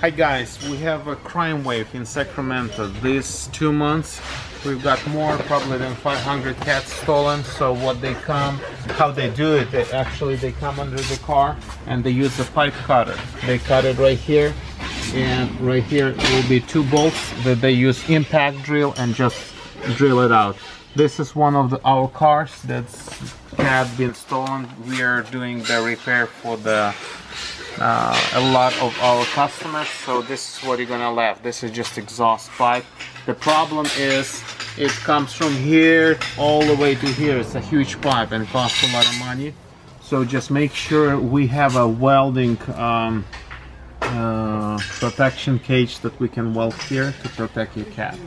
Hi guys, we have a crime wave in Sacramento. These two months, we've got more probably than 500 cats stolen. So what they come, how they do it, they actually they come under the car and they use the pipe cutter. They cut it right here, and right here will be two bolts that they use impact drill and just drill it out. This is one of the, our cars that's had been stolen. We are doing the repair for the uh, a lot of our customers so this is what you're gonna left. This is just exhaust pipe. The problem is it comes from here all the way to here. It's a huge pipe and costs a lot of money. So just make sure we have a welding um, uh, protection cage that we can weld here to protect your cat